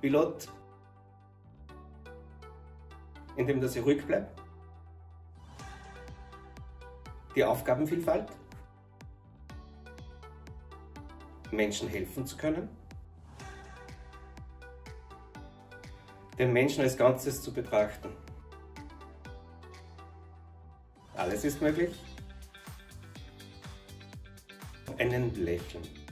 Pilot, indem dass ich ruhig bleibe. Die Aufgabenvielfalt, Menschen helfen zu können, den Menschen als Ganzes zu betrachten. Alles ist möglich. Einen Lächeln.